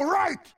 all right.